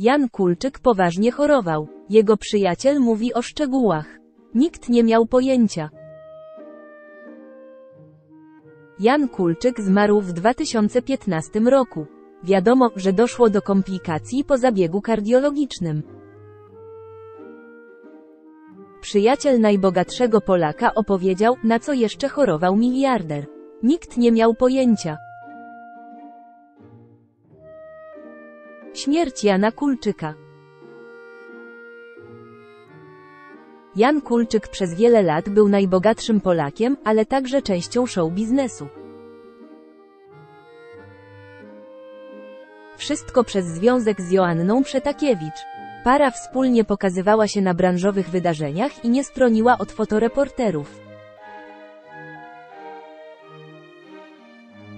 Jan Kulczyk poważnie chorował. Jego przyjaciel mówi o szczegółach. Nikt nie miał pojęcia. Jan Kulczyk zmarł w 2015 roku. Wiadomo, że doszło do komplikacji po zabiegu kardiologicznym. Przyjaciel najbogatszego Polaka opowiedział, na co jeszcze chorował miliarder. Nikt nie miał pojęcia. Śmierć Jana Kulczyka Jan Kulczyk przez wiele lat był najbogatszym Polakiem, ale także częścią show biznesu. Wszystko przez związek z Joanną Przetakiewicz. Para wspólnie pokazywała się na branżowych wydarzeniach i nie stroniła od fotoreporterów.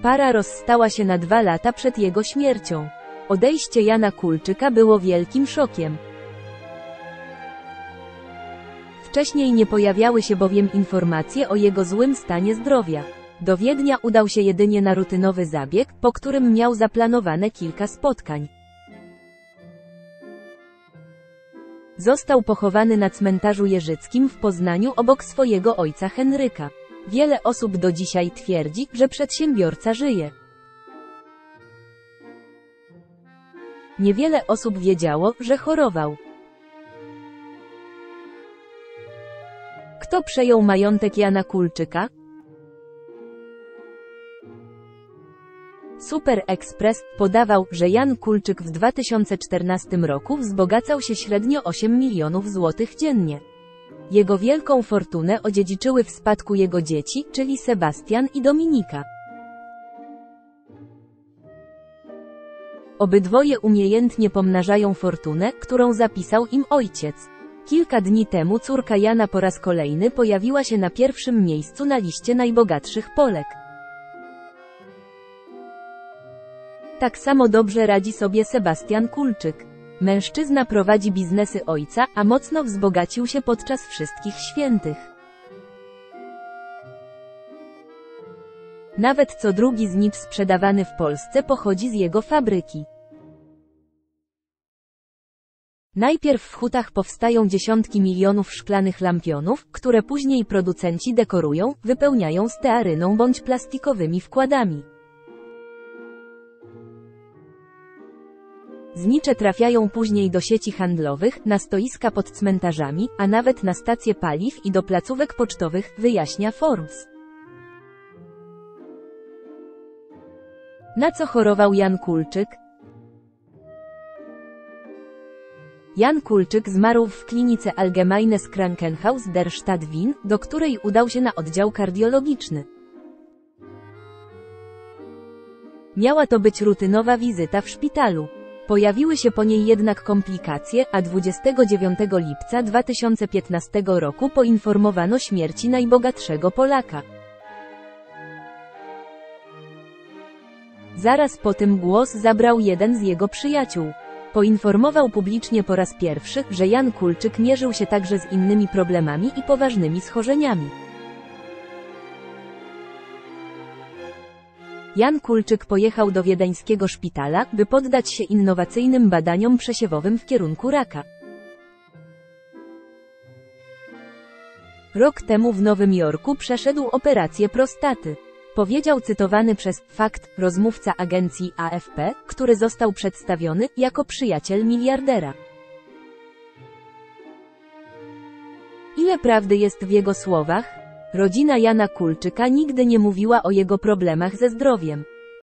Para rozstała się na dwa lata przed jego śmiercią. Odejście Jana Kulczyka było wielkim szokiem. Wcześniej nie pojawiały się bowiem informacje o jego złym stanie zdrowia. Do Wiednia udał się jedynie na rutynowy zabieg, po którym miał zaplanowane kilka spotkań. Został pochowany na cmentarzu Jeżyckim w Poznaniu obok swojego ojca Henryka. Wiele osób do dzisiaj twierdzi, że przedsiębiorca żyje. Niewiele osób wiedziało, że chorował. Kto przejął majątek Jana Kulczyka? Super Express podawał, że Jan Kulczyk w 2014 roku wzbogacał się średnio 8 milionów złotych dziennie. Jego wielką fortunę odziedziczyły w spadku jego dzieci, czyli Sebastian i Dominika. Obydwoje umiejętnie pomnażają fortunę, którą zapisał im ojciec. Kilka dni temu córka Jana po raz kolejny pojawiła się na pierwszym miejscu na liście najbogatszych Polek. Tak samo dobrze radzi sobie Sebastian Kulczyk. Mężczyzna prowadzi biznesy ojca, a mocno wzbogacił się podczas wszystkich świętych. Nawet co drugi znicz sprzedawany w Polsce pochodzi z jego fabryki. Najpierw w hutach powstają dziesiątki milionów szklanych lampionów, które później producenci dekorują, wypełniają stearyną bądź plastikowymi wkładami. Znicze trafiają później do sieci handlowych, na stoiska pod cmentarzami, a nawet na stacje paliw i do placówek pocztowych, wyjaśnia Forbes. Na co chorował Jan Kulczyk? Jan Kulczyk zmarł w klinice Allgemeines Krankenhaus der Stadt Wien, do której udał się na oddział kardiologiczny. Miała to być rutynowa wizyta w szpitalu. Pojawiły się po niej jednak komplikacje, a 29 lipca 2015 roku poinformowano śmierci najbogatszego Polaka. Zaraz po tym głos zabrał jeden z jego przyjaciół. Poinformował publicznie po raz pierwszy, że Jan Kulczyk mierzył się także z innymi problemami i poważnymi schorzeniami. Jan Kulczyk pojechał do wiedeńskiego szpitala, by poddać się innowacyjnym badaniom przesiewowym w kierunku raka. Rok temu w Nowym Jorku przeszedł operację prostaty. Powiedział cytowany przez Fakt rozmówca agencji AFP, który został przedstawiony jako przyjaciel miliardera. Ile prawdy jest w jego słowach? Rodzina Jana Kulczyka nigdy nie mówiła o jego problemach ze zdrowiem.